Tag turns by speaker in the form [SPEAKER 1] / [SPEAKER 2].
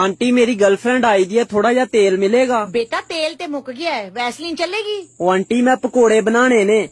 [SPEAKER 1] Aunty ਮੇਰੀ girlfriend ਆਈ ਦੀ ਹੈ ਥੋੜਾ ਜਿਹਾ ਤੇਲ ਮਿਲੇਗਾ।
[SPEAKER 2] ਬੇਟਾ ਤੇਲ ਤੇ ਮੁੱਕ ਗਿਆ ਹੈ ਵੈਸਲੀਨ ਚੱਲੇਗੀ?
[SPEAKER 1] ਉਹ ਆਂਟੀ ਮੈਂ ਪਕੌੜੇ ਬਣਾਣੇ ਨੇ।